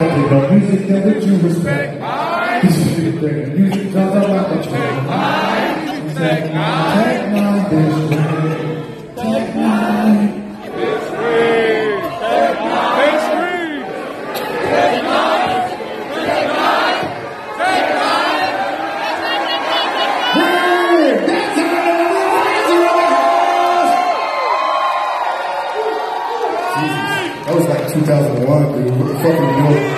No music that you respect. Music that music comes out like a train. Take my That was like 2001, dude. What the fuck are we doing?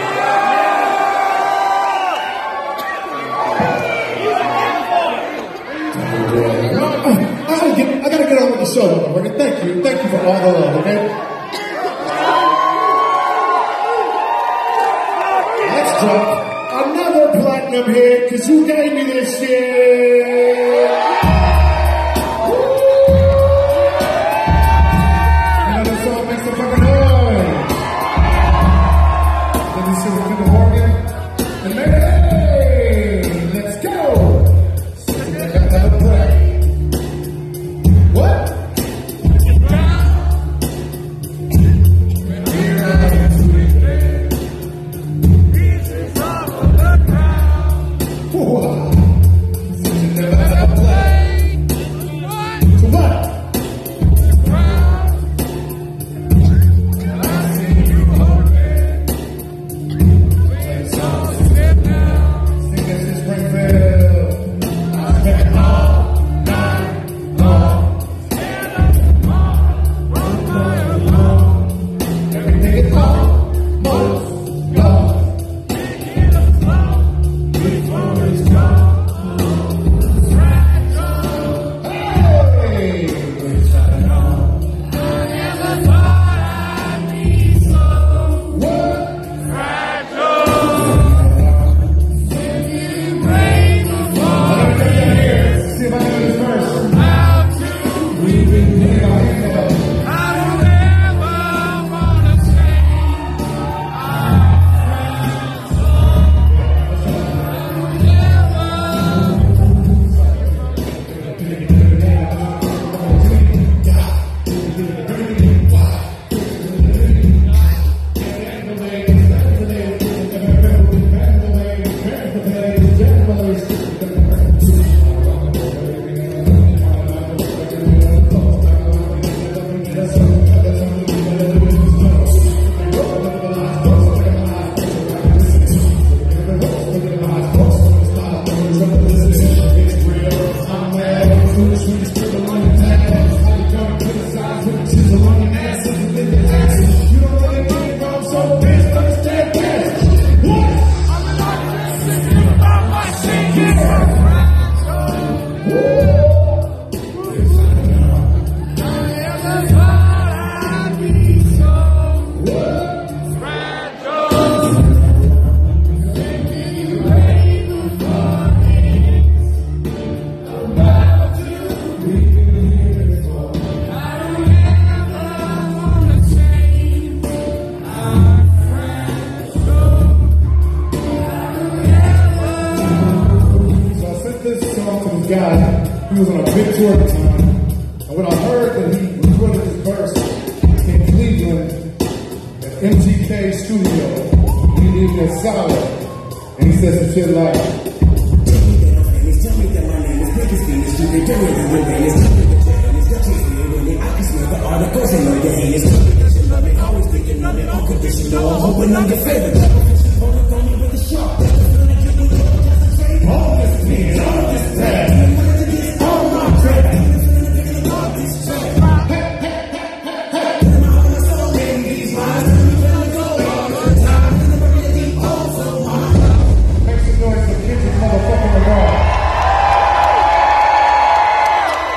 I gotta get, I gotta get on with the show, motherfucker. Thank you, thank you for all the love, okay? Let's drop another platinum hit, cause you gave me this shit. do seu filho guy. He was on a big tour at the time. And when I heard that he recorded this verse in Cleveland at MTK Studio, he needed a solid. And he said some shit like, Tell me that my name is Venus. You can tell me that my is It's got you feeling it. I can smell the articles and know your hand is Always thinking it, unconditional. I'm hoping I'm your favorite.